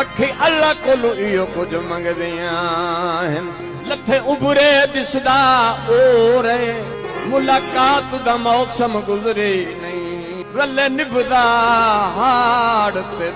اکي الله ڪولو اهو ڪجهه آهن لٿي اڀري دسدا اور ملاقات دا موسم گذري نهين رلي نڀدا هاڙ تي